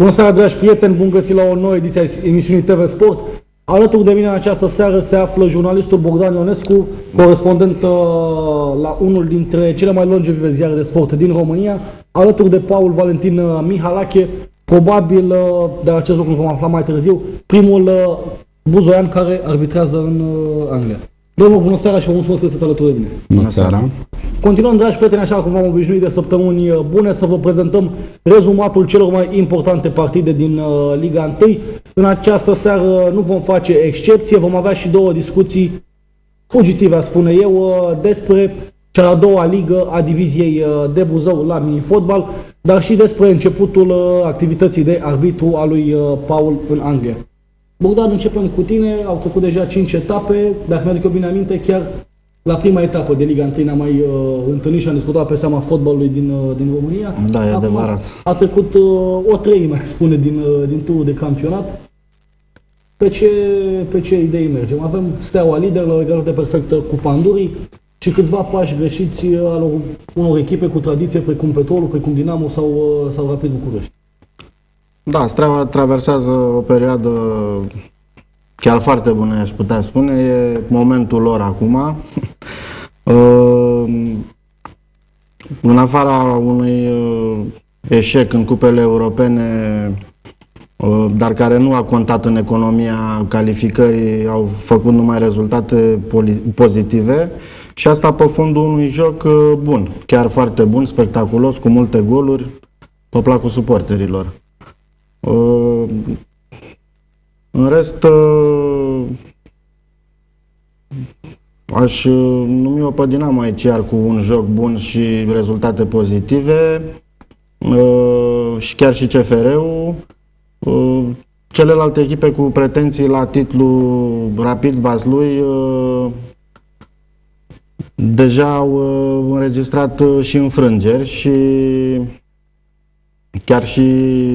Bună seara, dragi prieteni, bun găsit la o nouă ediție a emisiunii TV Sport. Alături de mine în această seară se află jurnalistul Bogdan Ionescu, corespondent uh, la unul dintre cele mai longevive ziare de sport din România, alături de Paul Valentin uh, Mihalache, probabil, uh, de acest lucru vom afla mai târziu, primul uh, buzoian care arbitrează în uh, Anglia. Domnul, bună seara și vă mulțumesc că sunteți alături de mine. Bună seara! Continuăm, dragi prieteni, așa cum v-am obișnuit de săptămâni uh, bune, să vă prezentăm rezumatul celor mai importante partide din uh, Liga 1. În această seară nu vom face excepție, vom avea și două discuții fugitive, aș spune eu, uh, despre cea a doua ligă a diviziei uh, de Buzău la mini-fotbal, dar și despre începutul uh, activității de arbitru a lui uh, Paul în Anglia. Bogdan, începem cu tine, au trecut deja 5 etape, dacă mi-aduc eu bine aminte, chiar la prima etapă de Liga 1 ne-am mai uh, întâlnit și am discutat pe seama fotbalului din, uh, din România. Da, e Acum adevărat. A trecut uh, o treime, spune, din, uh, din turul de campionat. Pe ce, pe ce idei mergem? Avem steaua lider la o egalitate perfectă cu Pandurii și câțiva pași greșiți uh, al unor echipe cu tradiție precum Petrolul, precum Dinamo sau, uh, sau Rapid București. Da, Steaua traversează o perioadă chiar foarte bună, aș putea spune. E momentul lor acum. Uh, în afara unui uh, eșec în cupele europene, uh, dar care nu a contat în economia calificării, au făcut numai rezultate poli- pozitive și asta pe fondul unui joc uh, bun, chiar foarte bun, spectaculos, cu multe goluri, pe placul suporterilor. Uh, În rest, uh, aș uh, numi-o pe Dinamo aici iar cu un joc bun și rezultate pozitive uh, și chiar și CFR-ul. Uh, Celelalte echipe cu pretenții la titlu Rapid Vaslui uh, deja au uh, înregistrat uh, și înfrângeri și chiar și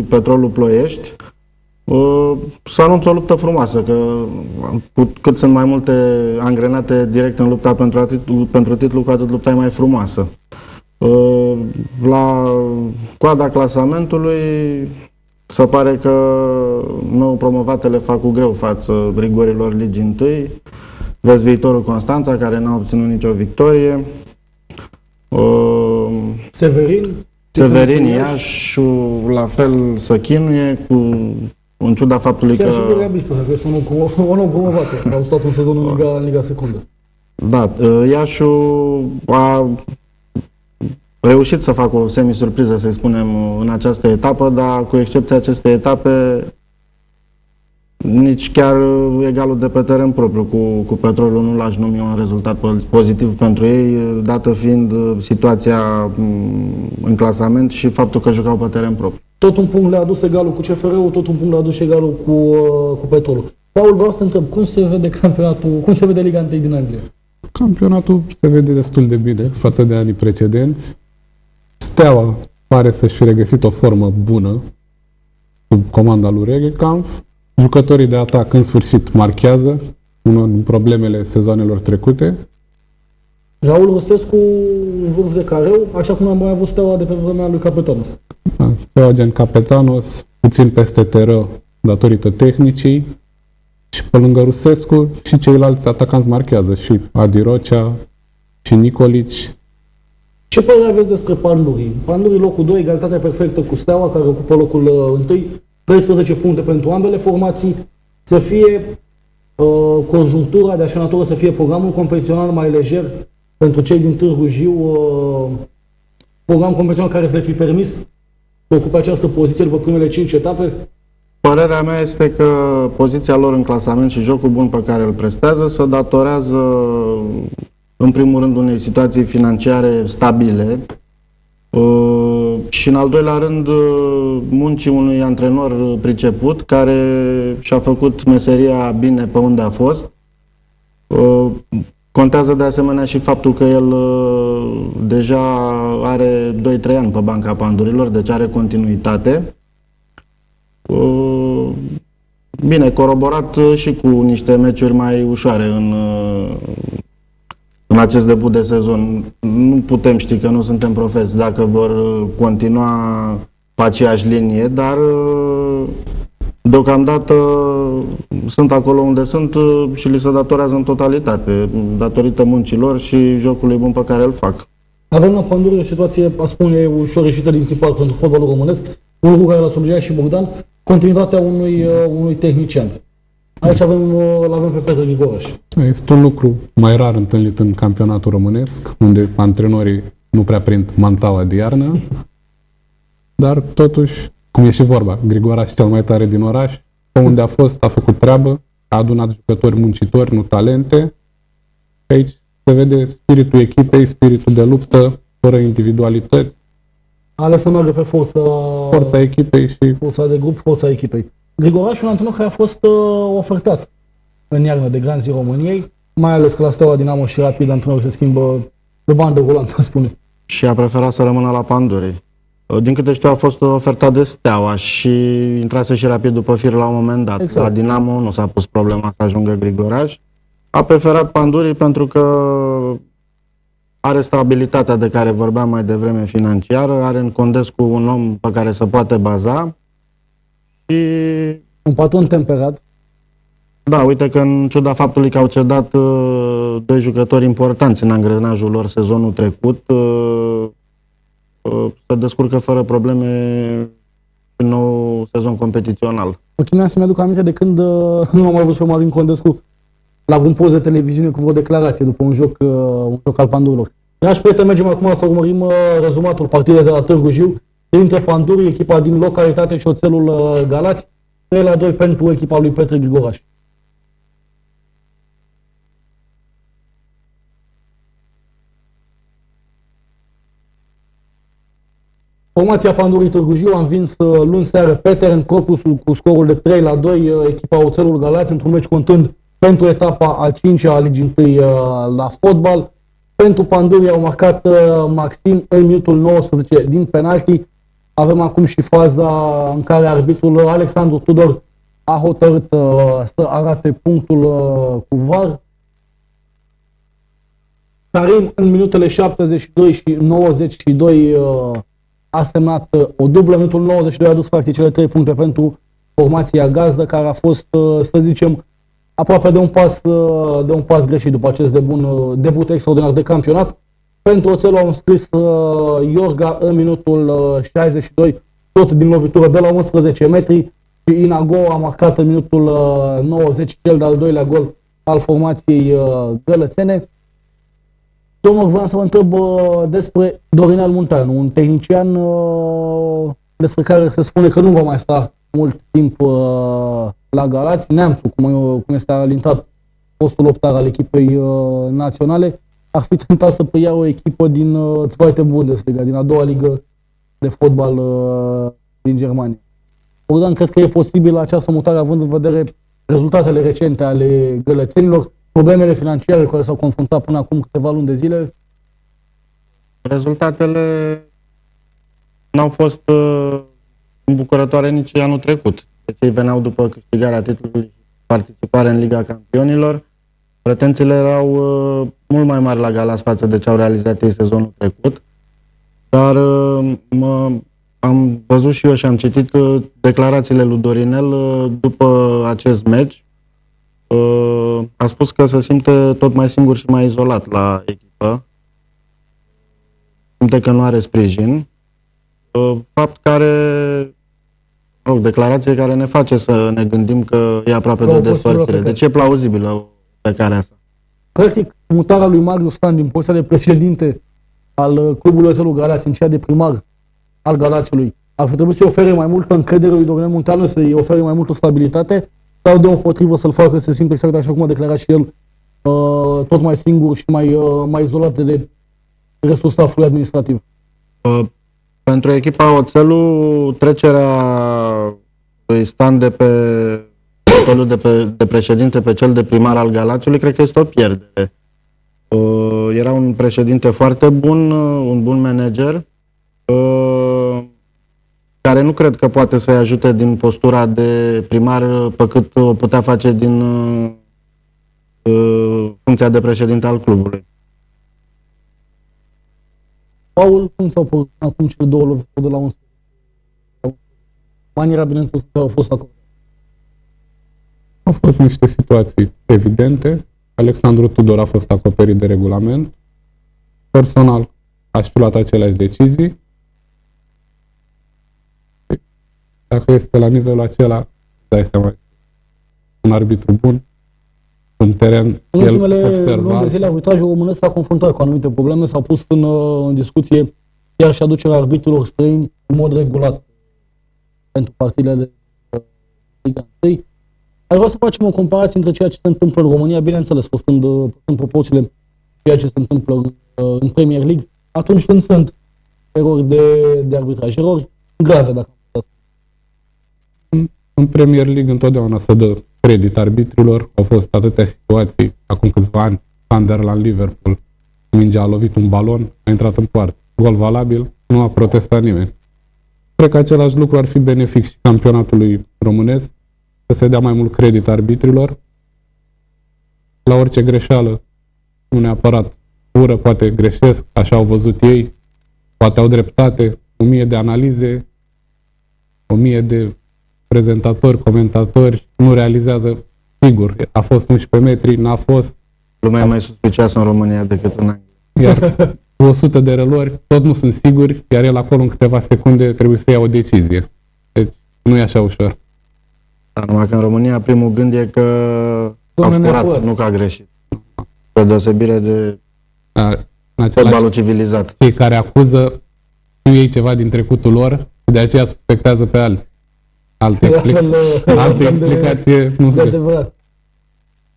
Petrolul Ploiești. Uh, Să anunț o luptă frumoasă, că cu cât sunt mai multe angrenate direct în lupta pentru titlu, pentru titlu cu atât lupta e mai frumoasă. Uh, La coada clasamentului se pare că nou promovatele fac cu greu față rigorilor ligii întâi. Vezi viitorul Constanța, care n-a obținut nicio victorie. Uh, Severin, Severin Iași, Iașu la fel să chinuie cu în ciuda faptului Chiar că și Reabilistă, să este un nou, un nou promovată. Au stat un sezon în Liga, în Liga Secundă. da, Iașu a reușit să facă o semi-surpriză, să spunem, în această etapă, dar cu excepția acestei etape nici chiar egalul de pe teren propriu cu, cu Petrolul nu l-aș numi un rezultat po- pozitiv pentru ei, dată fiind situația m, în clasament și faptul că jucau pe teren propriu. Tot un punct le-a adus egalul cu CFR-ul, tot un punct le-a adus și egalul cu, uh, cu Petrolul. Paul, vreau să te întreb, cum se vede campionatul, cum se vede Liga 1 din Anglia? Campionatul se vede destul de bine față de anii precedenți. Steaua pare să-și fi regăsit o formă bună sub comanda lui Regekamp. Jucătorii de atac în sfârșit marchează, unul din problemele sezoanelor trecute. Raul Rosescu în vârf de careu, așa cum am mai avut steaua de pe vremea lui Capetanos. Da, Steaua gen Capetanos, puțin peste teră datorită tehnicii. Și pe lângă Rusescu și ceilalți atacanți marchează, și Adi Rocea, și Nicolici, Ce părere aveți despre Pandurii? Pandurii locul 2, egalitate perfectă cu Steaua, care ocupă locul uh, 1, 13 puncte pentru ambele formații, să fie uh, conjunctura de așa natură, să fie programul competițional mai lejer pentru cei din Târgu Jiu, uh, program competițional care să le fi permis să ocupe această poziție după primele 5 etape? Părerea mea este că poziția lor în clasament și jocul bun pe care îl prestează se datorează în primul rând unei situații financiare stabile uh, și în al doilea rând uh, muncii unui antrenor priceput care și-a făcut meseria bine pe unde a fost. Uh, Contează de asemenea și faptul că el uh, deja are 2-3 ani pe banca pandurilor, deci are continuitate. Uh, Bine, coroborat uh, și cu niște meciuri mai ușoare în, uh, în acest debut de sezon. Nu putem ști că nu suntem profesi dacă vor uh, continua pe aceeași linie, dar uh, deocamdată sunt acolo unde sunt și li se datorează în totalitate, datorită muncilor și jocului bun pe care îl fac. Avem la Panduri o situație, a spune, ușor ieșită din tipar pentru fotbalul românesc, un lucru care l-a subliniat și Bogdan, continuitatea unui, uh, unui tehnician. Aici avem, uh, îl avem pe Petre Grigoraș. Este un lucru mai rar întâlnit în campionatul românesc, unde antrenorii nu prea prind mantaua de iarnă, dar totuși, cum e și vorba, Grigoraș cel mai tare din oraș, pe unde a fost, a făcut treabă, a adunat jucători muncitori, nu talente. Aici se vede spiritul echipei, spiritul de luptă, fără individualități, A ales să meargă pe forța, forța echipei și forța de grup, forța echipei. Grigoraș, un antrenor care a fost uh, ofertat în iarnă de granzii României, mai ales că la Steaua Dinamo și Rapid antrenorul se schimbă de bandă rulantă, spune. Și a preferat să rămână la Pandurii. Din câte știu, a fost ofertat de Steaua și intrase și rapid după fir la un moment dat. Exact. La Dinamo nu s-a pus problema să ajungă Grigoraș. A preferat Pandurii pentru că are stabilitatea de care vorbeam mai devreme financiară, are în Condescu un om pe care se poate baza și Un patron temperat, da, uite că în ciuda faptului că au cedat uh, doi jucători importanți în angrenajul lor sezonul trecut, uh, uh, se descurcă fără probleme în nou sezon competițional. mă chinuiam să-mi aduc aminte de când uh, nu am mai văzut pe Marin Condescu la vreun poz de televiziune cu vreo declarație după un joc, uh, un joc al Pandurilor. Dragi prieteni, mergem acum să urmărim uh, rezumatul partidei de la Târgu Jiu dintre Pandurii, echipa din localitate și șoțelul uh, Galați, 3 la 2 pentru echipa lui Petre Grigoraș. Formația Pandurii Târgu Jiu a învins uh, luni seară pe teren corpusul cu scorul de 3 la 2 uh, echipa Oțelul Galați într-un meci contând pentru etapa a 5 a ligii întâi uh, la fotbal. Pentru Pandurii au marcat uh, Maxim în minutul 19 din penalti. Avem acum și faza în care arbitrul Alexandru Tudor a hotărât uh, să arate punctul uh, cu VAR. Karim în minutele 72 și 92 uh, a semnat uh, o dublă. Minutul 92 a dus practic cele 3 puncte pentru formația gazdă, care a fost, uh, să zicem, aproape de un pas, uh, de un pas greșit după acest de bun uh, debut extraordinar de campionat. Pentru oțelul au înscris uh, Iorga în minutul uh, 62, tot din lovitură de la 11 metri și Inago a marcat în minutul uh, 90 cel de-al doilea gol al formației uh, gălățene. Domnul, vreau să vă întreb uh, despre Dorinel Munteanu, un tehnician uh, despre care se spune că nu va mai sta mult timp uh, la Galați, Neamțu, cum, uh, cum este alintat postul optar al echipei uh, naționale, ar fi tentat să preia o echipă din uh, Zweite Bundesliga, din a doua ligă de fotbal uh, din Germania. Bogdan, crezi că e posibil această mutare având în vedere rezultatele recente ale gălățenilor, problemele financiare cu care s-au confruntat până acum câteva luni de zile? Rezultatele n-au fost uh, îmbucurătoare nici anul trecut. Deci ei veneau după câștigarea titlului și participare în Liga Campionilor. Pretențiile erau uh, mult mai mari la Galați față de ce au realizat ei sezonul trecut. Dar uh, mă, am văzut și eu și am citit uh, declarațiile lui Dorinel uh, după acest meci. Uh, a spus că se simte tot mai singur și mai izolat la echipă. Simte că nu are sprijin. Uh, fapt care, mă rog, declarație care ne face să ne gândim că e aproape La de o o posibilă despărțire. plecare. Deci e plauzibilă plecarea asta. Practic, mutarea lui Marius Stan din poziția de președinte al uh, clubului Oțelul Galați în cea de primar al Galațiului ar fi trebuit să-i ofere mai multă încredere lui Dorinel Munteanu, să-i ofere mai multă stabilitate sau de potrivă să-l facă să se simtă exact așa cum a declarat și el, uh, tot mai singur și mai, uh, mai izolat de restul staffului administrativ. Uh, Pentru echipa Oțelu, trecerea lui Stan de pe rolul de, pe, de președinte pe cel de primar al Galațiului, cred că este o pierdere. Uh, Era un președinte foarte bun, uh, un bun manager, uh, care nu cred că poate să-i ajute din postura de primar uh, pe cât o putea face din uh, uh, funcția de președinte al clubului. Paul, cum s-au părut acum cele două lovituri de la 11? Maniera, bineînțeles, că au fost acolo. Au fost niște situații evidente. Alexandru Tudor a fost acoperit de regulament. Personal, aș fi luat aceleași decizii. Dacă este la nivelul acela, dai seama, un arbitru bun, un teren, În el ultimele luni de observat. zile, arbitrajul românesc s-a confruntat cu anumite probleme, s-au pus în, uh, în discuție chiar și aducerea arbitrilor străini în mod regulat pentru partidele de uh, Liga 1. Aș vrea să facem o comparație între ceea ce se întâmplă în România, bineînțeles, păstrând, uh, păstrând proporțiile ceea ce se întâmplă uh, în Premier League, atunci când sunt erori de, de arbitraj, erori grave, dacă am putea spune. În Premier League întotdeauna se dă credit arbitrilor. Au fost atâtea situații, acum câțiva ani, Sunderland, Liverpool, mingea a lovit un balon, a intrat în poartă. Gol valabil, nu a protestat nimeni. Cred că același lucru ar fi benefic și campionatului românesc, să se dea mai mult credit arbitrilor. La orice greșeală, nu neapărat fură, poate greșesc, așa au văzut ei, poate au dreptate, o mie de analize, o mie de prezentatori, comentatori, nu realizează, sigur, a fost 11 metri, n-a fost, Lumea e mai suspicioasă în România decât în Anglia. iar cu 100 de relori, tot nu sunt siguri, iar el acolo în câteva secunde trebuie să ia o decizie. Deci nu e așa ușor. Dar numai că în România primul gând e că a Domnule, ne-a furat, furat. nu că a greșit. Pe deosebire de A, În același fotbalul civilizat. cei care acuză nu ei ceva din trecutul lor și de aceea suspectează pe alții. Alte, explic- Altfel, uh, alte altfel de- explicație nu de se adevărat.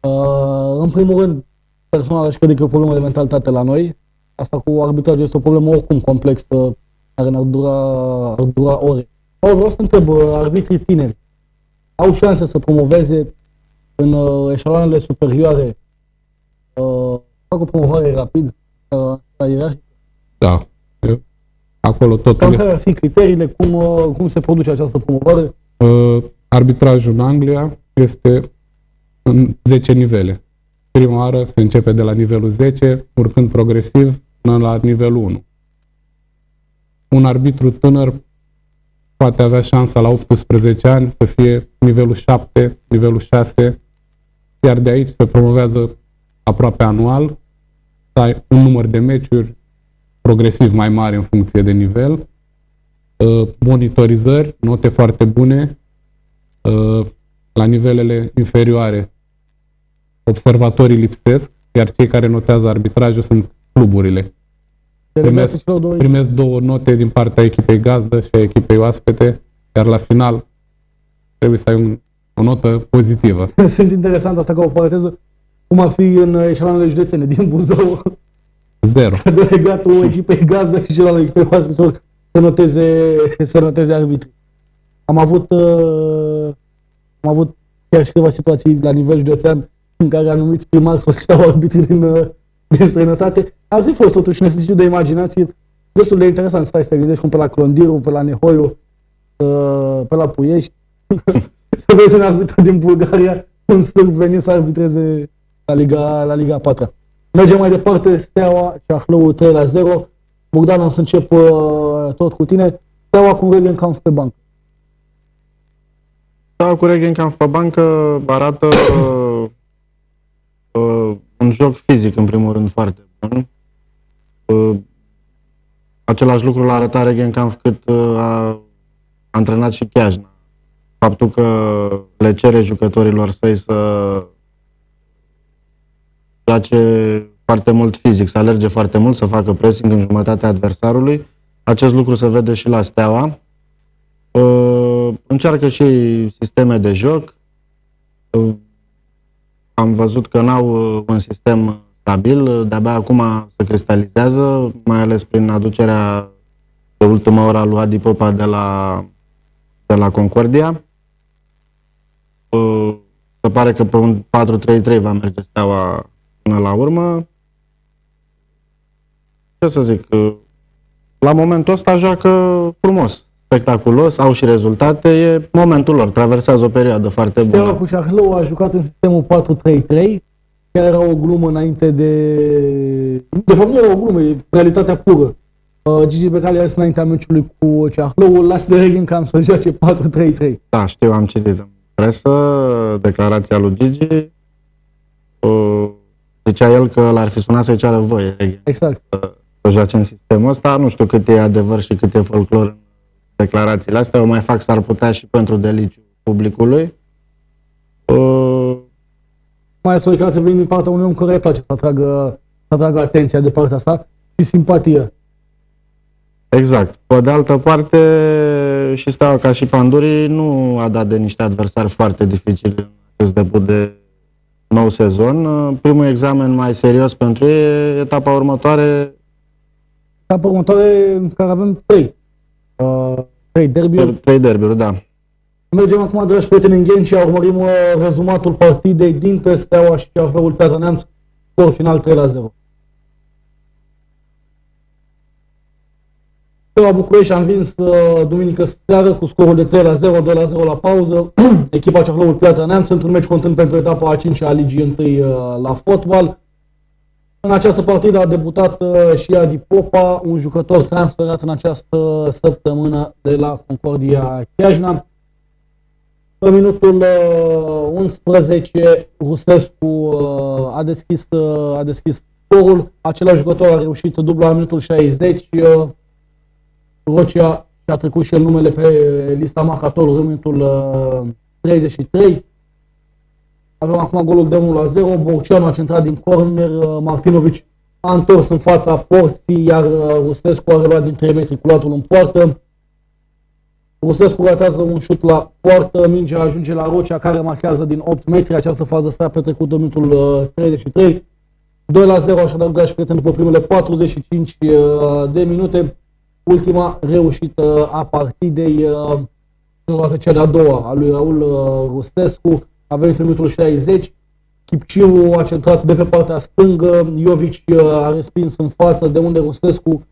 Uh, în primul rând, personal aș crede că e o problemă de mentalitate la noi. Asta cu arbitrajul este o problemă oricum complexă, care ne-ar dura, ar dura ore. Paul, vreau să te întreb, uh, arbitrii tineri au șanse să promoveze în uh, eșaloanele superioare, uh, fac o promovare rapid, uh, la ierarhică? Da. Eu- Acolo totul Cam e care ar fi criteriile, cum, uh, cum se produce această promovare? Uh, arbitrajul în Anglia este în 10 nivele. Prima oară se începe de la nivelul 10, urcând progresiv până la nivelul 1. Un arbitru tânăr poate avea șansa la 18 ani să fie nivelul 7, nivelul 6, iar de aici se promovează aproape anual, să ai un număr de meciuri progresiv mai mare în funcție de nivel, uh, monitorizări, note foarte bune, uh, la nivelele inferioare observatorii lipsesc, iar cei care notează arbitrajul sunt cluburile. Delegații Primesc, celor două primesc două note din partea echipei gazdă și a echipei oaspete, iar la final trebuie să ai un, o notă pozitivă. Sunt interesant asta ca o paranteză. Cum ar fi în eșaloanele județene din Buzău, Zero. delegatul echipei gazdă și celălalt echipei oaspeților să noteze, să noteze arbitri. Am avut, uh, am avut chiar și câteva situații la nivel județean în care anumiți primari solicitau arbitri din, uh, din străinătate. Ar fi fost totuși un exercițiu de imaginație destul de interesant. Stai să te gândești cum pe la Clondiru, pe la Nehoiu, uh, pe la Puiești, să vezi un arbitru din Bulgaria, un stârp venind să arbitreze la Liga, la Liga 4. Mergem mai departe, Steaua și Ahlău 3 la 0. Bogdan, o să încep uh, tot cu tine. Steaua cu un cam pe bancă. Da, cu Regenkamp pe bancă arată uh, uh, un joc fizic, în primul rând, foarte bun. Uh, același lucru l-a arătat Regenkamp cât uh, a antrenat și Chiajna. Faptul că le cere jucătorilor săi să joace foarte mult fizic, să alerge foarte mult, să facă pressing în jumătatea adversarului. Acest lucru se vede și la Steaua. Uh, încearcă și ei sisteme de joc. Uh, am văzut că n-au uh, un sistem stabil, uh, de-abia acum se cristalizează, mai ales prin aducerea de ultima oră a lui Adi Popa de la, de la Concordia. Uh, se pare că pe un 4-3-3 va merge steaua până la urmă. Ce să zic, uh, la momentul ăsta joacă frumos, spectaculos, au și rezultate, e momentul lor, traversează o perioadă foarte Steaua bună. cu Șahlău a jucat în sistemul 4-3-3, care era o glumă înainte de... De fapt nu era o glumă, e realitatea pură. Uh, Gigi Becali a zis înaintea meciului cu Ceahlău, las pe Regenkamp să joace 4-3-3. Da, știu, am citit în presă declarația lui Gigi. Uh, Zicea el că l-ar fi sunat să-i ceară voie Reghin, Exact. să joace în sistemul ăsta. Nu știu cât e adevăr și cât e folclor în declarațiile astea. O mai fac s-ar putea și pentru deliciu publicului. Uh, Mai ales o declarație venind din partea unui om care îi place să atragă, să atragă atenția de partea asta și simpatie. Exact. Pe de altă parte, și Steaua ca și Pandurii nu a dat de niște adversari foarte dificili în acest debut de nou sezon. Primul examen mai serios pentru ei e etapa următoare, Etapa următoare în care avem trei. Uh, trei derbiuri. trei derbiuri, da. Mergem acum, dragi prieteni, în Ghen și urmărim uh, rezumatul partidei dintre Steaua și Ceahlăul Piatra Neamț, scor final 3 la 0. Steaua București a învins uh, duminică seară cu scorul de 3 la 0, 2 la 0 la pauză. Echipa Ceahlăul Piatra Neamț într-un meci contând pentru etapa a 5 a Ligii 1 uh, la fotbal. În această partidă a debutat uh, și Adi Popa, un jucător transferat în această săptămână de la Concordia Chiajna. În minutul uh, 11, Rusescu uh, a deschis, uh, a deschis scorul. Același jucător a reușit dubla în minutul 60. Uh, Rocea și-a trecut și el numele pe lista marcatorului în minutul uh, 33. Avem acum golul de 1 la 0. Borceanu a centrat din corner. uh, Martinovici a întors în fața porții, iar uh, Rusescu a reluat din 3 metri culatul în poartă. Rusescu ratează un șut la poartă, mingea ajunge la Rocea care marchează din 8 metri. Această fază s-a petrecut în minutul uh, 33. 2 la 0, așadar, dragi prieteni, după primele 45 uh, de minute. Ultima reușită a partidei, uh, toată cea de-a doua, a lui Raul uh, Rustescu, a venit în minutul 60. Chipciu a centrat de pe partea stângă, Iovici uh, a respins în față, de unde Rustescu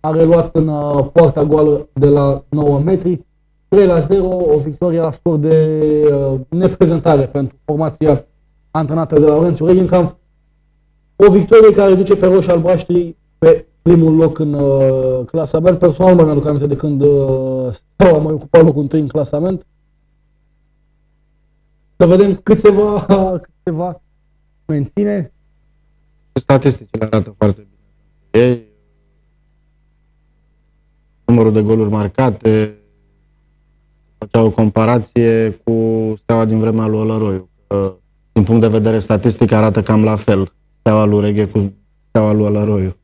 a reluat în uh, poarta goală de la 9 metri. 3 la 0, o victorie la scor de uh, neprezentare pentru formația antrenată de Laurențiu Regenkamp. O victorie care duce pe roșii albaștri pe primul loc în uh, clasament. Personal mă mi-aduc aminte de când uh, Steaua mai ocupa locul întâi în clasament. Să vedem cât se va, cât se va menține. Statisticile arată foarte bine pentru ei. Numărul de goluri marcate. Făcea o comparație cu Steaua din vremea lui Olăroiu. Că, din punct de vedere statistic arată cam la fel. Steaua lui Reghe cu Steaua lui Olăroiu.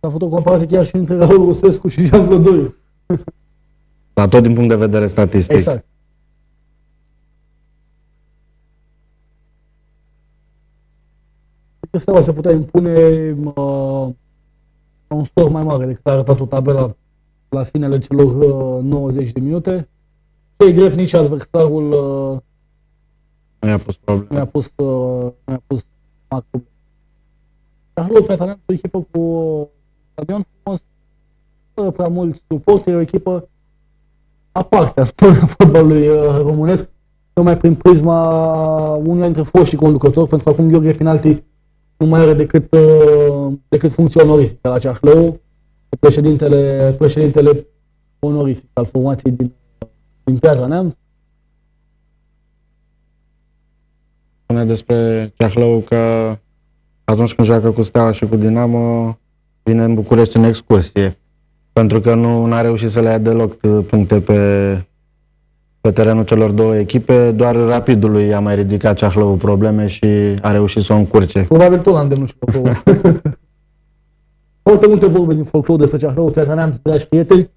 S-a făcut o comparație chiar și între Raul Rusescu și Jean Vlădoiu. Dar tot din punct de vedere statistic. Exact. Cred că Steaua se putea impune uh, la un scor mai mare decât a arătat-o tabela la finele celor uh, 90 de minute. Ce drept nici adversarul uh, Nu i-a pus probleme. nu i-a pus, uh, nu i-a pus mari probleme. Carlo Petanean, o echipă cu uh, stadion frumos, fără prea mulți suporteri, o echipă aparte, a spune fotbalului uh, românesc, tocmai prin prisma unuia dintre foștii conducători, pentru că acum Gheorghe Pinalti nu mai are decât, uh, decât funcție onorifică la Ceahlău, președintele, președintele onorific al formației din, din Piatra Neamț. Spune despre Ceahlău că atunci când joacă cu Steaua și cu Dinamo, vine în București în excursie. Pentru că nu a reușit să le ia deloc uh, puncte pe, pe terenul celor două echipe, doar rapidului a mai ridicat Ceahlău probleme și a reușit să o încurce. Probabil tot la îndemnul celor două. Foarte multe vorbe din folclor despre Ceahlău, Piatra Neamț, dragi prieteni.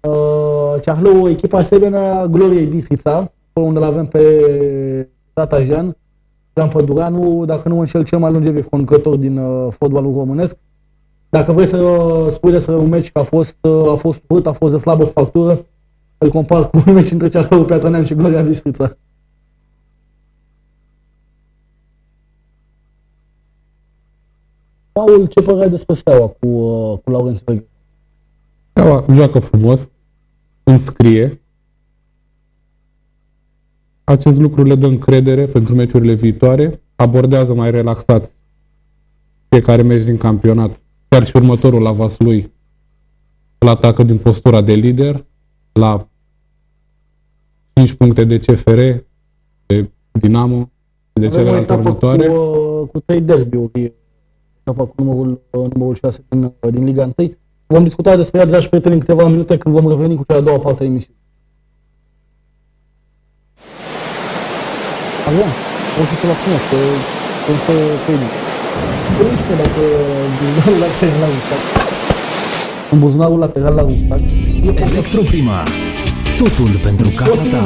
Uh, Ceahlău, echipa asemenea Gloriei Bistrița, acolo unde l-avem pe tata Jean, Jean Pădureanu, dacă nu mă înșel, cel mai longeviv conducător din uh, fotbalul românesc. Dacă vrei să uh, spui despre un meci că a fost, uh, a fost urât, a fost de slabă factură, îl compar cu un meci între Ceahlău, Piatra Neamț și Gloria Bistrița. Paul, ce părere ai despre Steaua cu, uh, cu Laurențiu Reghe? Steaua joacă frumos, înscrie. Acest lucru le dă încredere pentru meciurile viitoare, abordează mai relaxați fiecare meci din campionat, chiar și următorul la Vaslui. îl atacă din postura de lider la 5 puncte de CFR, de Dinamo, de celelalte următoare. Cu, uh, cu trei derbiuri, etapa cu numărul, uh, numărul 6 din, uh, din Liga 1. Vom discuta despre ea, dragi prieteni, în câteva minute când vom reveni cu cea a doua parte a emisiunii. Adrian, o și tu la frumos, că cum stă Freddy. Nu știu dacă buzunarul lateral la Rustac. În buzunarul lateral la Rustac. Electroprima. Totul pentru casa ta.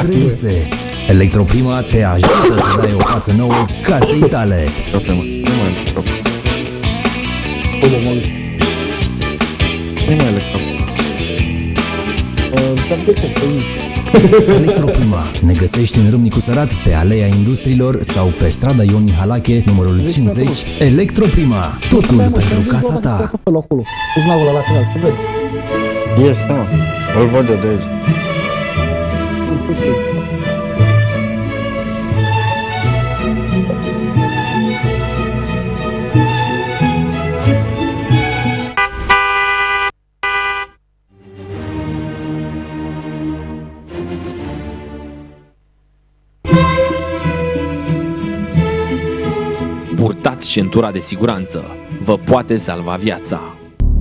Reduse. Electroprima te ajută să dai o față nouă casei tale. Problema. Nu mai electro. Nu mai electro. Dar de ce? Păi, Electroprima ne găsești în Râmnicu Sărat, pe Aleea Industriilor sau pe strada Ion Mihalache, numărul 50. Electroprima. Totul pentru casa ta. Acolo, acolo. Buzunarul la lateral, se vede. Este, mă. Îl văd eu de aici. Centura de siguranță. Vă poate salva viața.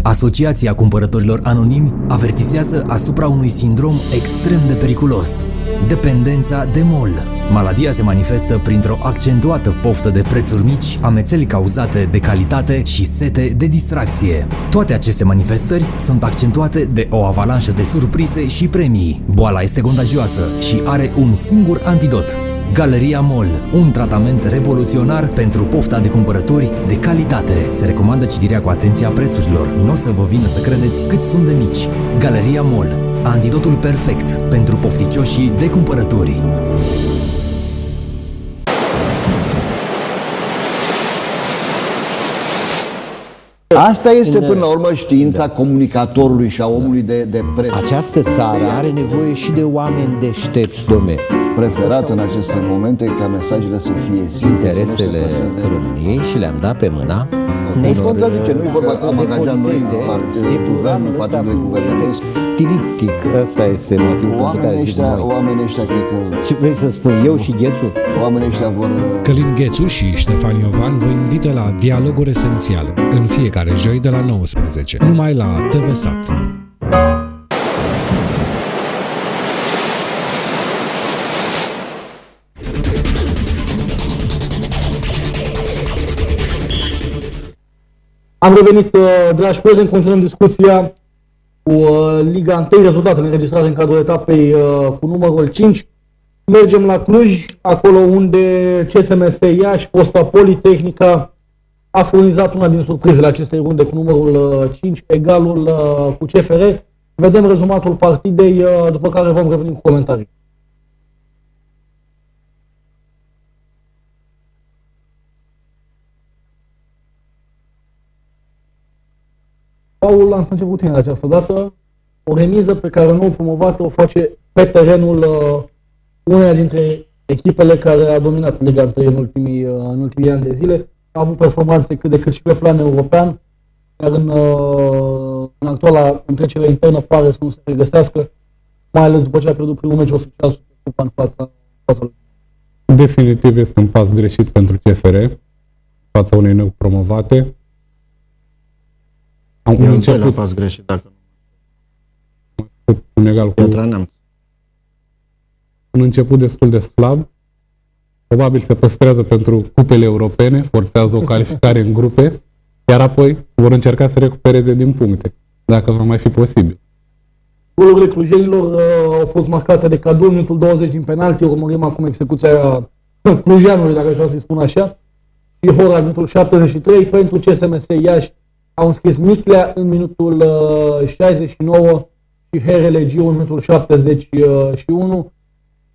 Asociația Cumpărătorilor Anonimi avertizează asupra unui sindrom extrem de periculos. Dependența de mol. Maladia se manifestă printr-o accentuată poftă de prețuri mici, amețeli cauzate de calitate și sete de distracție. Toate aceste manifestări sunt accentuate de o avalanșă de surprize și premii. Boala este contagioasă și are un singur antidot. Galeria Mall, un tratament revoluționar pentru pofta de cumpărături de calitate. Se recomandă citirea cu atenția prețurilor. Nu o să vă vină să credeți cât sunt de mici. Galeria Mall, antidotul perfect pentru pofticioșii de cumpărături. Asta este până la urmă știința comunicatorului și a omului de, de preț. Această țară are nevoie și de oameni deștepți, domne. Preferat în aceste momente ca mesajele să fie sinteze, Interesele nu să păstreze. României și le-am dat pe mâna Ei unor, sunt, zice, nu e vorba că am angajat noi depoliteze, part- de guvernul, programul ăsta partidul de cu guvernământ. efect stilistic. Ăsta este motivul pentru care Oamenii zic ăștia, noi. oamenii ăștia, cred că Ce vrei să spun, eu și Ghețu? oamenii ăștia vor uh, Călin Ghețu și Ștefan Iovan vă invită la Dialoguri Esențiale în fiecare joi de la 19, numai la TV Sat. Am revenit, uh, dragi prieteni, continuăm discuția cu uh, Liga 1, rezultatele înregistrate în cadrul etapei uh, cu numărul 5. Mergem la Cluj, acolo unde CSMS Iași, fosta Politehnica, a furnizat una din surprizele acestei runde cu numărul uh, 5, egalul uh, cu CFR. Vedem rezumatul partidei, uh, după care vom reveni cu comentarii. Paul am să început tine de această dată. O remiză pe care nou promovată o face pe terenul uh, uneia dintre echipele care a dominat Liga 1 în ultimii, uh, în ultimii ani de zile. A avut performanțe cât de cât și pe plan european, iar în, uh, în actuala întrecere internă pare să nu se regăsească, mai ales după ce a pierdut primul meci oficial Supercupa în fața, fața lui. Definitiv este un pas greșit pentru CFR, fața unei nou promovate. Am E al doilea început pas greșit, dacă nu. cu un egal cu Piatra Neamț. un început destul de slab. Probabil se păstrează pentru cupele europene, forțează o calificare în grupe, iar apoi vor încerca să recupereze din puncte, dacă va mai fi posibil. Golurile clujenilor uh, au fost marcate de Cadu în minutul 20 din penalti. Urmărim acum execuția clujanului, dacă aș vrea să-i spun așa. Și Hora în minutul 73 pentru CSMS Iași au înscris Miclea în minutul uh, 69 și Herelegiu în minutul 71.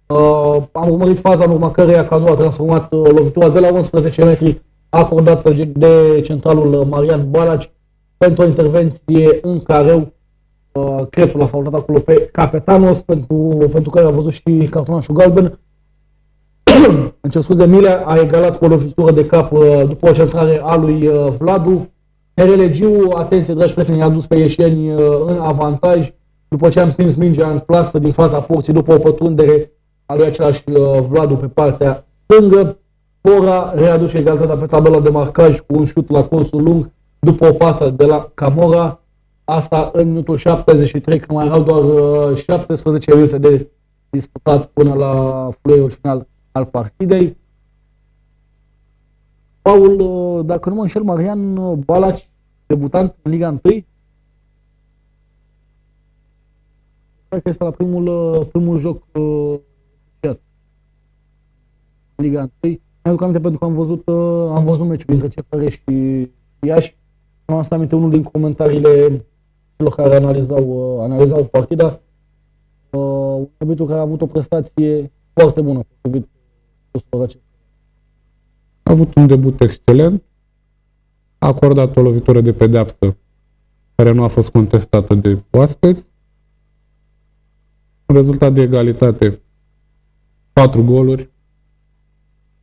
Uh, am urmărit faza în urma căreia Cadu a transformat uh, lovitura de la 11 metri acordată de centralul uh, Marian Balaci pentru o intervenție în careu uh, Crețul a faultat acolo pe Capetanos pentru, pentru care a văzut și cartonașul galben. În cer scuze, Milea a egalat cu o lovitură de cap uh, după o centrare a lui uh, Vladu. Nerelegiu, atenție, dragi prieteni, a dus pe ieșeni uh, în avantaj după ce am prins mingea în plasă din fața porții, după o pătrundere a lui același uh, Vladu pe partea stângă. Bora readuce egalitatea pe tabela de marcaj cu un șut la colțul lung după o pasă de la Camora. Asta în minutul 73, când mai erau doar uh, 17 minute de disputat până la fluierul final al partidei. Paul, uh, dacă nu mă înșel, Marian uh, Balaci, debutant în Liga 1, cred că este la primul, uh, primul joc uh, oficial. Liga 1. Mi-aduc aminte pentru că am văzut, uh, am văzut meciul dintre CFR și Iași. Am asta aminte unul din comentariile celor care analizau, uh, analizau partida. Uh, un arbitru care a avut o prestație foarte bună potrivit uh, acesta. A avut un debut excelent, a acordat o lovitură de pedeapsă care nu a fost contestată de oaspeți, un rezultat de egalitate, patru goluri,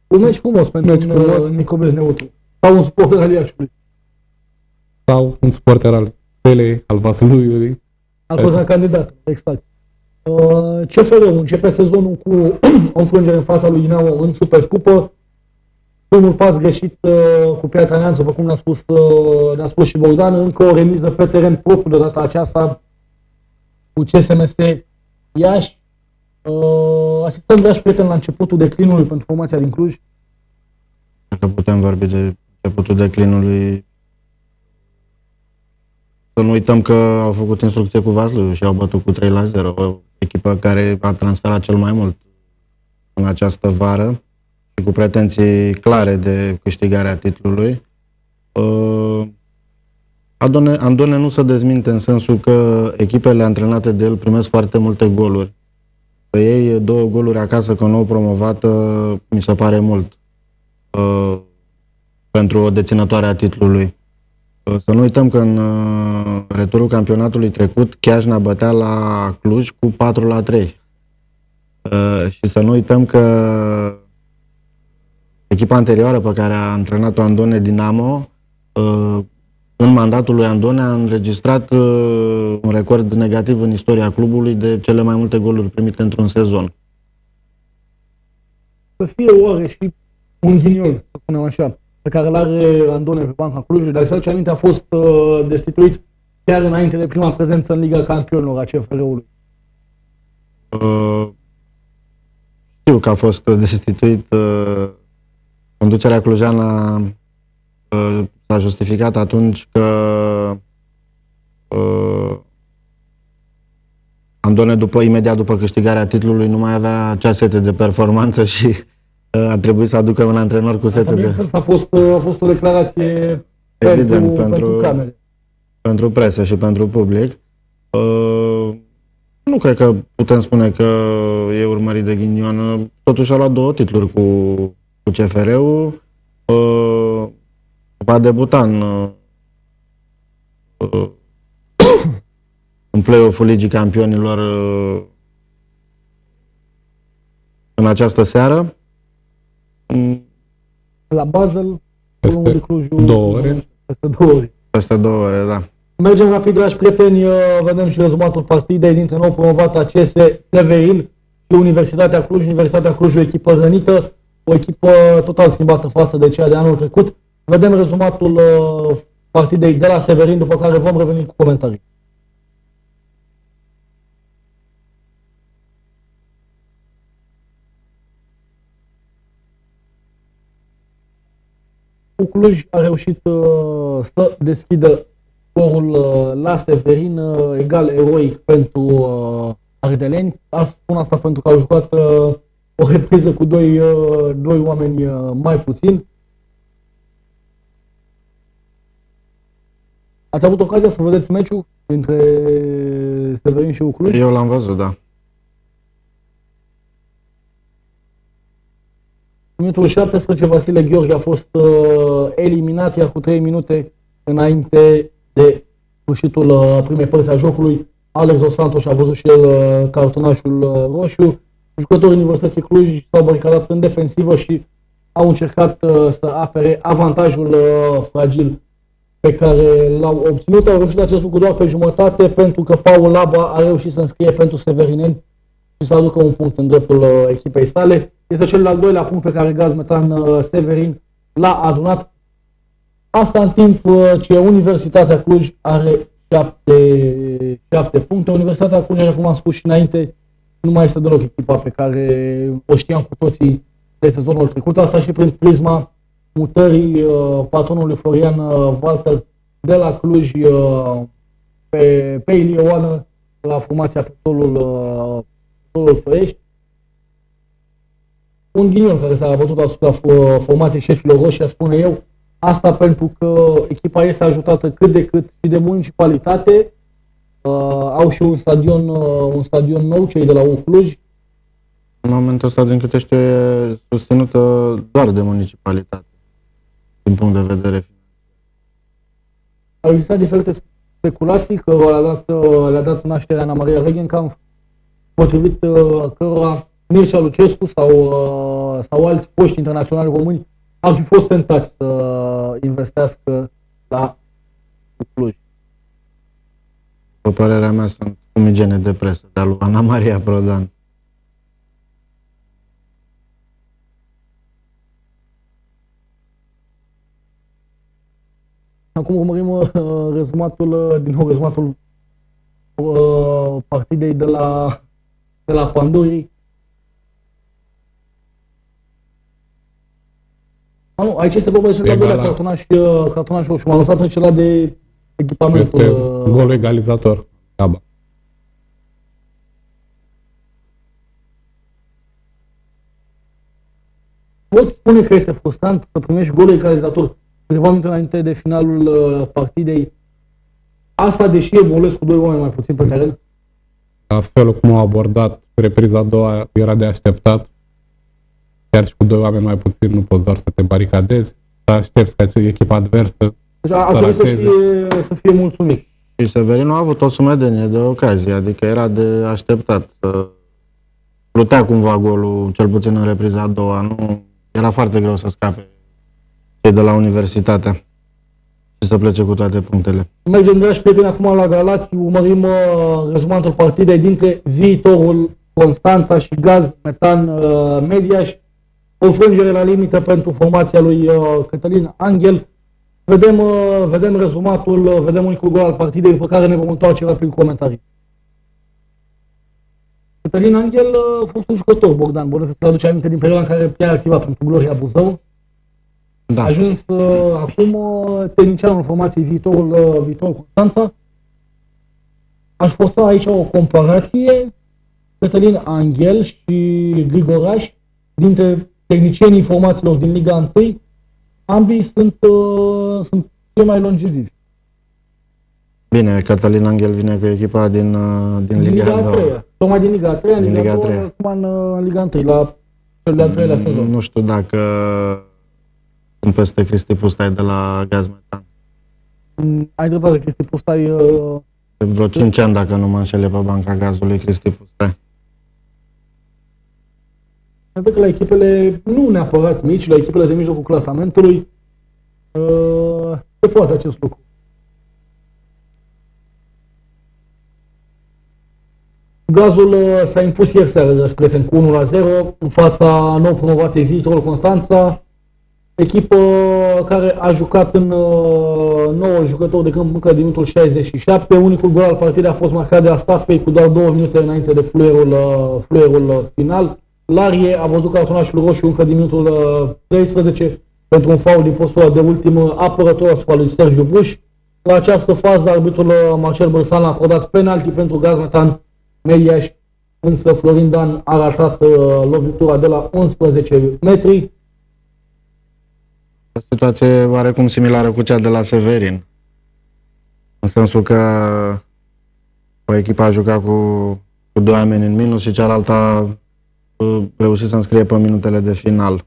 Un meci frumos pentru Meci un frumos. uh, Nicobez neutru. Sau un sport al Iașului. sau un suporter al Stelei, al Vasluiului. Al fost candidat, exact. Uh, CFR-ul începe sezonul cu o înfrângere în fața lui Dinamo în Supercupă. Primul pas greșit uh, cu Piatra Neamț, după cum ne-a spus, uh, ne-a spus și Bogdan, încă o remiză pe teren propriu de data aceasta cu CSMS Iași. Uh, asistăm, dragi prieteni, la începutul declinului pentru formația din Cluj. Cred că putem vorbi de începutul declinului. Să nu uităm că au făcut instrucție cu Vaslui și au bătut cu 3 la 0. O echipă care a transferat cel mai mult în această vară și cu pretenții clare de câștigarea titlului. Uh, Andone, Andone nu se dezminte în sensul că echipele antrenate de el primesc foarte multe goluri. Să iei două goluri acasă cu o nouă promovată mi se pare mult uh, pentru o deținătoare a titlului. Uh, Să nu uităm că în uh, returul campionatului trecut Chiajna bătea la Cluj cu 4 la 3. Uh, și să nu uităm că echipa anterioară pe care a antrenat-o Andone Dinamo, uh, în mandatul lui Andone a înregistrat uh, un record negativ în istoria clubului de cele mai multe goluri primite într-un sezon. Să fie oare și un ghinion, să spunem așa, pe care îl are Andone pe banca Clujului, dar să aduce aminte, a fost uh, destituit chiar înainte de prima prezență în Liga Campionilor a CFR-ului. Uh, știu că a fost uh, destituit uh, conducerea clujeană uh, s-a justificat atunci că uh, Andone după, imediat după câștigarea titlului nu mai avea acea sete de performanță și uh, a trebuit să aducă un antrenor cu Asta, sete de bineînțeles, a fost, uh, a fost o declarație Evident, pentru, pentru- pentru camere. pentru presă și pentru public. Uh, nu cred că putem spune că e urmărit de ghinion. Totuși a luat două titluri cu, cu CFR-ul. Uh, va debuta în, uh, în play-off-ul Ligii Campionilor uh, în această seară. Mm, La Basel, Peste Columnul de Clujul, două ore. Peste două ore. Peste două ore, da. Mergem rapid, dragi prieteni, uh, vedem și rezumatul partidei dintre nou promovată CS Severin și Universitatea Cluj. Universitatea Cluj o echipă rănită, o echipă total schimbată față de cea de anul trecut. Vedem rezumatul uh, partidei de la Severin, după care vom reveni cu comentarii. Cu Cluj a reușit uh, să deschidă scorul uh, la Severin, uh, egal eroic pentru uh, Ardeleni. Asta, spun asta pentru că au jucat uh, o repriză cu doi, uh, doi oameni uh, mai puțin. Ați avut ocazia să vedeți meciul între Severin și Cluj? Eu l-am văzut, da. În minutul 17, Vasile Gheorghe a fost uh, eliminat, iar cu 3 minute înainte de sfârșitul uh, primei părți a jocului, Alex Dos Santos a văzut și el uh, cartonașul uh, roșu. Jucătorii Universității Cluj s-au baricadat în defensivă și au încercat uh, să apere avantajul uh, fragil pe care l-au obținut. Au reușit acest lucru doar pe jumătate pentru că Paul Laba a reușit să înscrie pentru Severineni și să aducă un punct în dreptul uh, echipei sale. Este cel de-al doilea punct pe care Gaz Metan uh, Severin l-a adunat. Asta în timp uh, ce Universitatea Cluj are șapte, șapte puncte. Universitatea Cluj, așa cum am spus și înainte, nu mai este deloc echipa pe care o știam cu toții de sezonul trecut. Asta și prin prisma mutării uh, patronului Florian uh, Walter de la Cluj uh, pe, pe Ilioană la formația Petrolul, uh, Petrolul Ploiești. Un ghinion care s-a bătut asupra formației șefilor roșii, spune eu, asta pentru că echipa este ajutată cât de cât și de municipalitate, uh, au și un stadion, uh, un stadion nou, cei de la Ucluj. În momentul ăsta, din câte știu, e susținută doar de municipalitate din punct de vedere Au existat diferite speculații că le-a dat, le dat nașterea Ana Maria Regenkamp, potrivit uh, cărora Mircea Lucescu sau, uh, sau alți poști internaționali români ar fi fost tentați să investească la Cluj. După părerea mea, sunt fumigene de presă de lui Ana Maria Prodan. Acum urmărim uh, rezumatul, uh, din nou rezumatul uh, partidei de la, de la Pandurii. A, nu, aici este vorba de cel de-al doilea cartonaș, uh, cartonaș roșu. M-am lăsat în cel de echipament. Este uh, gol egalizator. Aba. Poți spune că este frustrant să primești gol egalizator câteva minute înainte de finalul uh, partidei. Asta deși evoluezi cu doi oameni mai puțin pe teren? La felul cum au abordat repriza a doua era de așteptat. Chiar și cu doi oameni mai puțin nu poți doar să te baricadezi, să aștepți ca echipa adversă deci a, să, să, fie, să fie mulțumit. Și Severin a avut o sumedenie de ocazie, adică era de așteptat să plutea cumva golul, cel puțin în repriza a doua, nu era foarte greu să scape cei de la universitatea și să plece cu toate punctele. Mergem, dragi prieteni, acum la Galați, urmărim uh, rezumatul partidei dintre viitorul Constanța și Gaz Metan uh, Mediaș. O frângere la limită pentru formația lui uh, Cătălin Angel. Vedem, uh, vedem rezumatul, uh, vedem unicul gol al partidei, după care ne vom întoarce la prin comentarii. Cătălin Angel uh, a fost un jucător, Bogdan, bun, să aduce aminte din perioada în care chiar activa pentru Gloria Buzău. Da. A ajuns uh, acum uh, tehnicianul formației viitorul, uh, viitorul Constanța. Aș forța aici o comparație Cătălin Angel și Grigoraș dintre tehnicienii formațiilor din Liga 1. Ambii sunt, uh, sunt cei mai longevivi. Bine, Cătălin Angel vine cu echipa din, uh, din, din Liga, Liga 3. Tocmai din Liga 3, din Liga 3. Acum în, uh, în Liga 1, la cel de-al treilea mm, sezon. Nu știu dacă sunt peste Cristi Pustai de la Gaz Metan. Mm, ai dreptate, Cristi Pustai... Uh... De vreo 5 ani, dacă nu mă înșele pe banca gazului, Cristi Pustai. Cred că la echipele, nu neapărat mici, la echipele de mijlocul clasamentului, uh, se poate acest lucru. Gazul uh, s-a impus ieri seara, dragi prieteni, cu 1 la 0 în fața nou promovate viitorul Constanța, echipă care a jucat în uh, 9 jucători de câmp încă din minutul 67. Unicul gol al partidei a fost marcat de Astafei cu doar două minute înainte de fluierul, uh, fluierul final. Larie a văzut cartonașul roșu încă din minutul uh, 13 pentru un faul din postura de ultim apărător asupra lui Sergiu Buș. La această fază, arbitrul uh, Marcel Bărsan a acordat penalti pentru Gazmetan Mediaș, însă Florin Dan a ratat uh, lovitura de la 11 metri. O situație oarecum similară cu cea de la Severin. În sensul că o echipă a jucat cu, cu doi oameni în minus și cealaltă a reușit să înscrie pe minutele de final.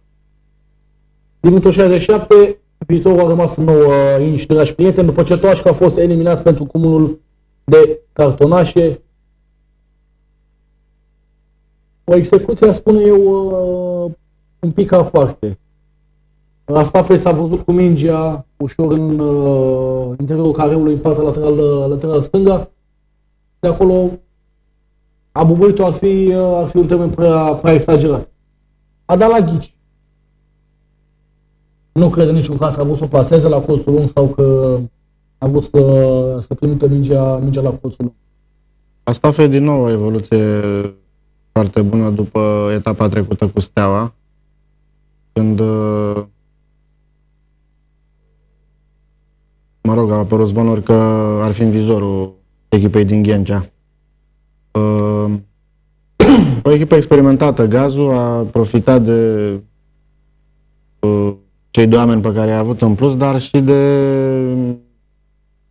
Din minutul 67, viitorul a rămas în nouă inși, dragi prieteni, după ce Toașca a fost eliminat pentru cumulul de cartonașe. O execuție, spune eu, uh, un pic aparte. Astafel s-a văzut cu mingea ușor în uh, interiorul careului în partea lateral, lateral stânga. De acolo a bubuit ar fi, uh, ar fi un termen prea, prea exagerat. A dat la ghici. Nu cred în niciun caz că a vrut să o plaseze la colțul lung sau că a vrut să, să trimite mingea, mingea la colțul lung. Asta fe din nou o evoluție foarte bună după etapa trecută cu Steaua, când uh, mă rog, a apărut zvonuri că ar fi în vizorul echipei din Ghencea. Uh, o echipă experimentată, Gazul a profitat de uh, cei doi oameni pe care i-a avut în plus, dar și de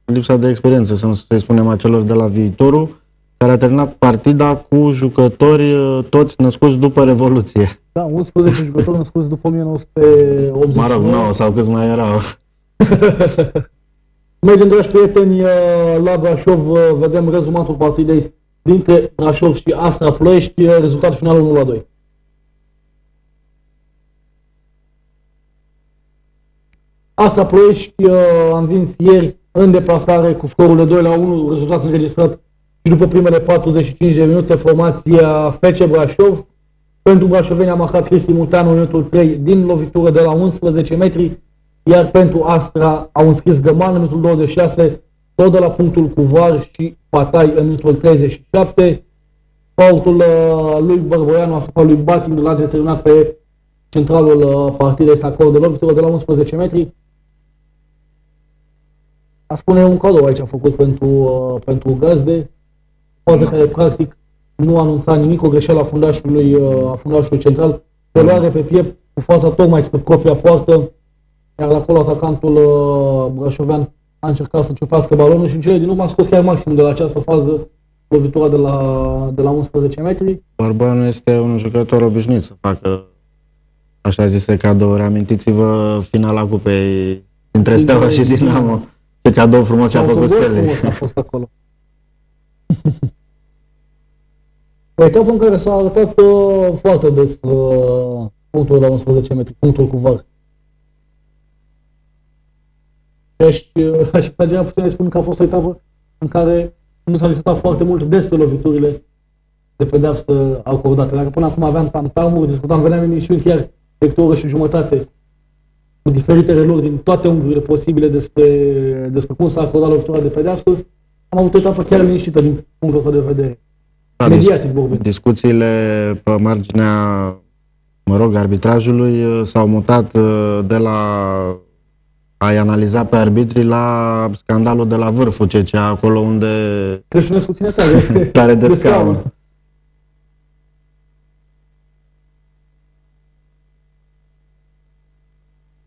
lipsa de experiență, să spunem, a celor de la viitorul, care a terminat partida cu jucători uh, toți născuți după Revoluție. Da, 11 jucători născuți după 1980. Mă rog, 9 sau câți mai erau. Mergem, dragi prieteni, uh, la Brașov, uh, vedem rezumatul partidei dintre Brașov și Astra Ploiești, rezultat final 1 la 2. Astra Ploiești a învins ieri în deplasare cu scorul de 2 la 1, rezultat înregistrat și după primele 45 de minute formația FC Brașov. Pentru Brașoveni a marcat Cristi Munteanu în minutul 3 din lovitură de la 11 metri, iar pentru Astra au înscris Găman în minutul 26, tot de la punctul cu VAR și Patai în minutul 37. Faultul uh, lui Bărboianu asupra lui Batin l-a determinat pe centralul uh, partidei să acorde lovitură de la 11 metri. A spune un cadou aici a făcut pentru, uh, pentru gazde fază care practic nu anunța nimic, o greșeală a fundașului, uh, a fundașului central, pe luare pe piept cu fața tocmai spre propria poartă, iar acolo atacantul uh, brașovean a încercat să ciupească balonul și în cele din urmă a scos chiar maxim de la această fază lovitura de la, de la 11 metri. Barbanu este un jucător obișnuit să facă așa zise cadou. Reamintiți-vă finala cupei între Steaua și Dinamo. Ce cadou frumos a făcut Stele. frumos a fost acolo. O etapă în care s-a arătat uh, foarte des uh, punctul la 11 metri, punctul cu VAR. Aș, uh, aș exagera putem spune că a fost o etapă în care nu s-a discutat foarte mult despre loviturile de pedeapsă acordate. Dacă până acum aveam tam discutam, veneam în emisiuni chiar de o oră și jumătate cu diferite relori din toate unghiurile posibile despre, despre cum s-a acordat lovitura de pedeapsă, am avut o etapă chiar liniștită din punctul ăsta de vedere. Da, Mediatic vorbind. Discuțiile pe marginea, mă rog, arbitrajului uh, s-au mutat uh, de la a-i analiza pe arbitrii la scandalul de la vârful CC, acolo unde... Creșunescu ține tare. tare de, de scaun.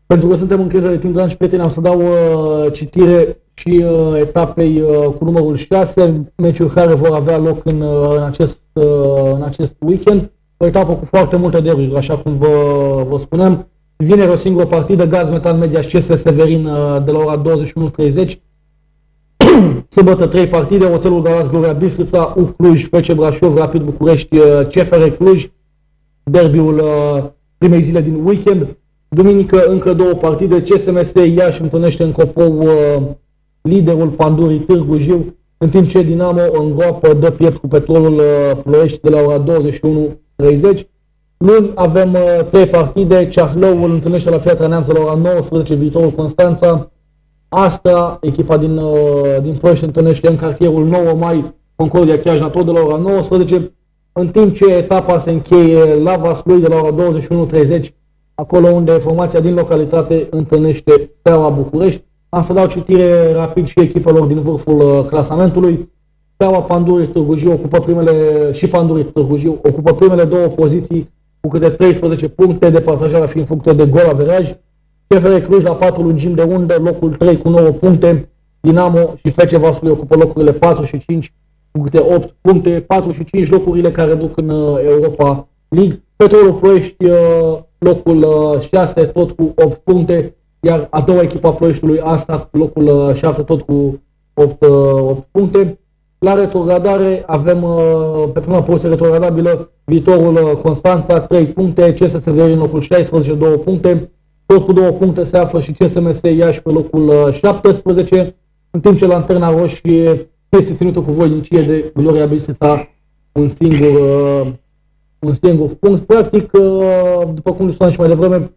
Pentru că suntem în criză de timp, dragi prieteni, am să dau uh, citire și uh, etapei uh, cu numărul 6, meciuri care vor avea loc în, uh, în, acest, uh, în acest weekend. O etapă cu foarte multe derburi, așa cum vă, vă spuneam. Vineri o singură partidă, Gaz Metal Media și CS Severin uh, de la ora 21.30. Sâmbătă trei partide, Oțelul Galați Gloria Bistrița, U Cluj, FC Brașov, Rapid București, uh, CFR Cluj, derbiul uh, primei zile din weekend. Duminică încă două partide, CSMS Iași întâlnește în Copou uh, liderul Pandurii Târgu Jiu, în timp ce Dinamo îngroapă, dă piept cu petrolul uh, Ploiești de la ora 21.30. Luni avem uh, trei partide, Ceahlăul întâlnește la Piatra Neamț la ora 19, viitorul Constanța, Astra, echipa din, uh, din Ploiești întâlnește în cartierul 9 mai, Concordia Chiajna tot de la ora 19, în timp ce etapa se încheie la Vaslui de la ora 21.30, acolo unde formația din localitate întâlnește Steaua București. Am să dau citire rapid și echipelor din vârful uh, clasamentului. Steaua Pandurii Târgu Jiu ocupă primele, și Pandurii Târgu Jiu ocupă primele două poziții cu câte 13 puncte, de partajarea fiind făcută de gol averaj. CFR Cluj la 4 lungimi de undă, locul 3 cu 9 puncte. Dinamo și FC Vaslui ocupă locurile 4 și 5 cu câte 8 puncte, 4 și 5 locurile care duc în uh, Europa League. Petrolul Ploiești, uh, locul 6, tot cu 8 puncte iar a doua echipă a Ploieștiului asta, locul 7, uh, tot cu 8, 8 uh, puncte. La retrogradare avem uh, pe prima poziție retrogradabilă viitorul Constanța, 3 puncte, CS Severin locul 16, 2 puncte, tot cu două puncte se află și CSMS Iași pe locul uh, 17, în timp ce Lanterna Roșie este ținută cu voinicie de Gloria Bistrița un singur, uh, un singur punct. Practic, uh, după cum spuneam și mai devreme,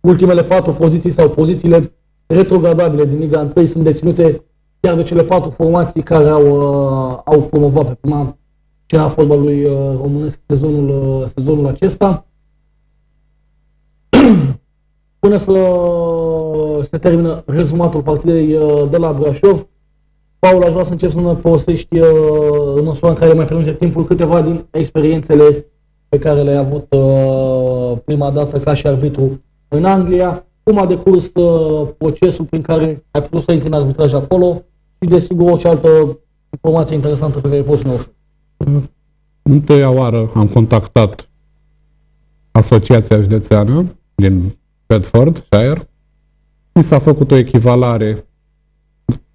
ultimele patru poziții sau pozițiile retrogradabile din Liga 1 sunt deținute chiar de cele patru formații care au, uh, au promovat pe prima scena fotbalului uh, românesc sezonul, uh, sezonul acesta. Până să se termină rezumatul partidei uh, de la Brașov, Paul, aș vrea să încep să ne povestești uh, în măsura în care mai permite timpul câteva din experiențele pe care le-ai avut uh, prima dată ca și arbitru în Anglia, cum a decurs uh, procesul prin care ai putut să intri în arbitraj acolo și desigur orice altă informație interesantă pe care poți să ne oferi. Întâia oară am contactat Asociația Județeană din Bedfordshire. Mi s-a făcut o echivalare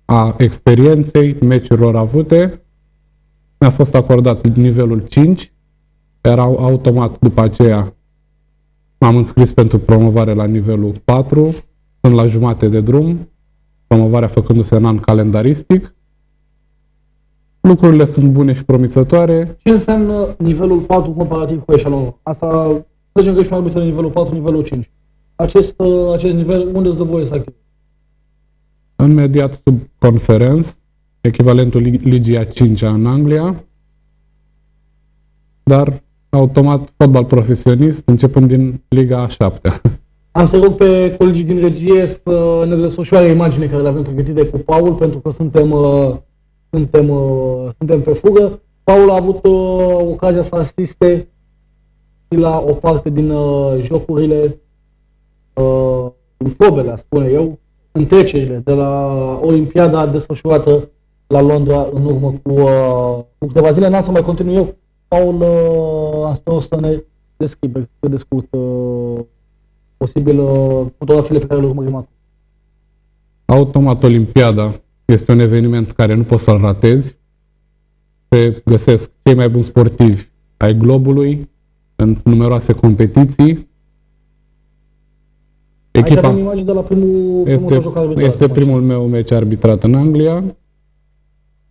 a experienței, meciurilor avute. Mi-a fost acordat nivelul 5, era automat după aceea m-am înscris pentru promovare la nivelul 4, sunt la jumate de drum, promovarea făcându-se în an calendaristic. Lucrurile sunt bune și promițătoare. Ce înseamnă nivelul 4 comparativ cu eșalonul? Asta, să zicem că ești un arbitru de nivelul 4, nivelul 5. Acest, uh, acest nivel, unde îți dă voie să activezi? În mediat sub conference, echivalentul lig- ligii a 5 în Anglia, dar automat fotbal profesionist începând din Liga a 7 Am să rog pe colegii din regie să ne desfășoare imagine care le avem pregătite cu Paul, pentru că suntem, uh, suntem, uh, suntem pe fugă. Paul a avut uh, ocazia să asiste și la o parte din uh, jocurile, uh, în probele, aș spune eu, întrecerile de la Olimpiada desfășurată la Londra în urmă cu, uh, cu câteva zile. N-am să mai continui eu. Paul, uh, asta o să ne descrie cât de scurt uh, posibil uh, fotografiile pe care le urmărim acum. Automat Olimpiada este un eveniment care nu poți să-l ratezi. Se găsesc cei mai buni sportivi ai globului în numeroase competiții. Aici avem imagini de la primul, primul este, joc arbitrat. este primul meu meci arbitrat în Anglia.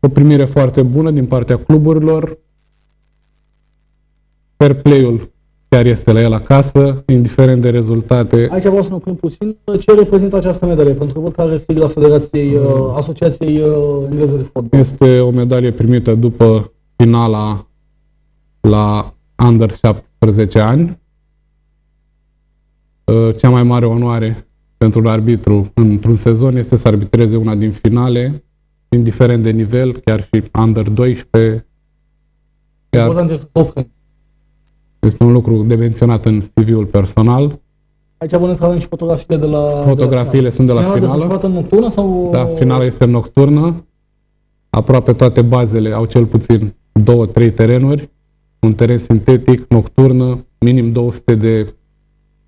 O primire foarte bună din partea cluburilor. Fair play-ul chiar este la el acasă, indiferent de rezultate. Aici vreau să ne oprim puțin. Ce reprezintă această medalie? Pentru că văd că are sigla Federației, uh, Asociației uh, Engleze de Fotbal. Este o medalie primită după finala la Under 17 ani. Uh, Cea mai mare onoare pentru un arbitru într-un sezon este să arbitreze una din finale, indiferent de nivel, chiar și Under 12. Chiar Important este să oprim. Este un lucru de menționat în CV-ul personal. Aici bănuiesc că avem și fotografiile de la... Fotografiile sunt de la finală. finală. desfășurată în nocturnă sau... Da, finala este nocturnă. Aproape toate bazele au cel puțin două, trei terenuri. Un teren sintetic, nocturnă, minim 200 de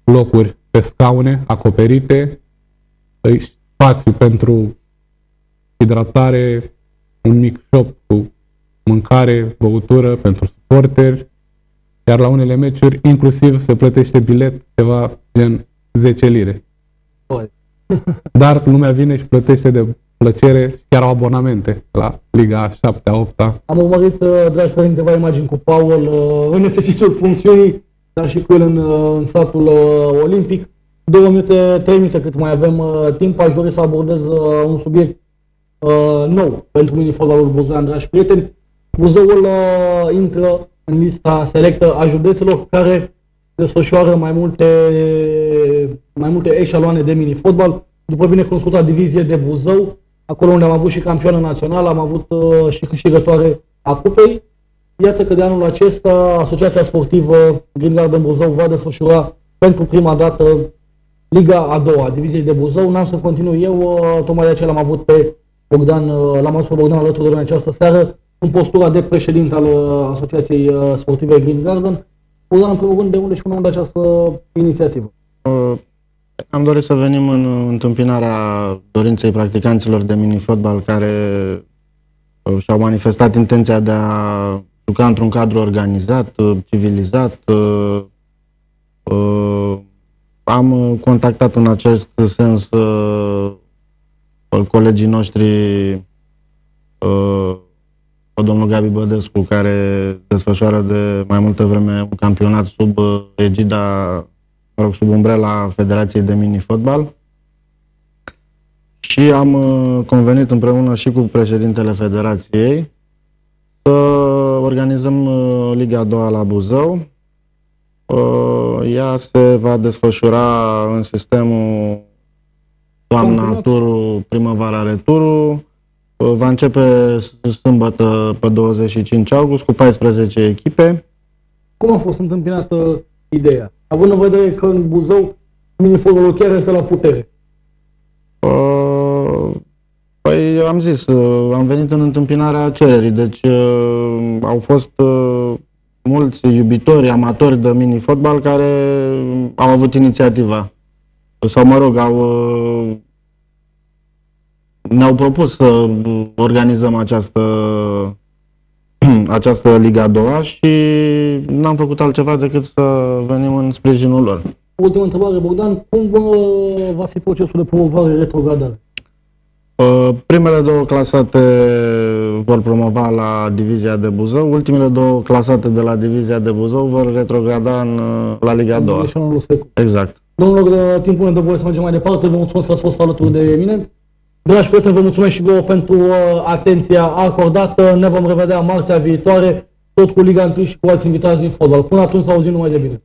locuri pe scaune acoperite, Îi- spațiu pentru hidratare, un mic shop cu mâncare, băutură pentru suporteri, iar la unele meciuri inclusiv se plătește bilet ceva gen 10 lire. Oi. Dar lumea vine și plătește de plăcere și chiar au abonamente la Liga 7 8 -a. Am urmărit, uh, dragi părinți, câteva imagini cu Paul uh, în exercițiul funcțiunii, dar și cu el în, uh, în satul uh, olimpic. Două minute, trei minute cât mai avem uh, timp, aș dori să abordez uh, un subiect uh, nou pentru mine fotbalul buzoian, dragi prieteni. Buzăul uh, intră în lista selectă a județelor care desfășoară mai multe, mai multe eșaloane de mini-fotbal. După bine cunoscuta divizie de Buzău, acolo unde am avut și campioană națională, am avut uh, și câștigătoare a cupei. Iată că de anul acesta Asociația Sportivă Green Garden Buzău va desfășura pentru prima dată Liga a doua, diviziei de Buzău. N-am să continui eu, uh, tocmai de aceea l-am avut pe Bogdan, uh, l-am avut pe Bogdan alături de noi în această seară, în postura de președinte al uh, Asociației uh, Sportive Green Garden. Bogdan, în primul rând, de unde și până unde această inițiativă? Uh, Am dorit să venim în întâmpinarea dorinței practicanților de mini-fotbal care uh, și-au manifestat intenția de a juca într-un cadru organizat, uh, civilizat, uh, uh, am uh, contactat în acest sens uh, colegii noștri, uh, domnul Gabi Bădescu, care desfășoară de mai multă vreme un campionat sub uh, egida, mă rog, sub umbrela Federației de Mini-Fotbal. Și am uh, convenit împreună și cu președintele Federației să organizăm uh, Liga a doua la Buzău. Uh, ea se va desfășura în sistemul toamna Campionat. turul, primăvara returul. Uh, Va începe s- sâmbătă pe 25 august cu 14 echipe. Cum a fost întâmpinată ideea? Având în vedere că în Buzău minifotbalul chiar este la putere. Uh, Păi am zis, uh, am venit în întâmpinarea cererii, deci uh, au fost uh, mulți iubitori, amatori de mini-fotbal care au avut inițiativa. Sau mă rog, au, uh, ne-au propus să organizăm această, această Liga a doua și n-am făcut altceva decât să venim în sprijinul lor. Ultima întrebare, Bogdan, cum va, va fi procesul de promovare retrogradare? Uh, Primele două clasate vor promova la divizia de Buzău, ultimele două clasate de la divizia de Buzău vor retrograda în, uh, la Liga a doua. Și anul secol. Exact. Domnilor, timpul ne dă voie să mergem mai departe. Vă mulțumesc că ați fost alături de mine. Dragi prieteni, vă mulțumesc și vouă pentru uh, atenția acordată. Ne vom revedea marțea viitoare, tot cu Liga 1 și cu alți invitați din fotbal. Până atunci, să auzim numai de bine.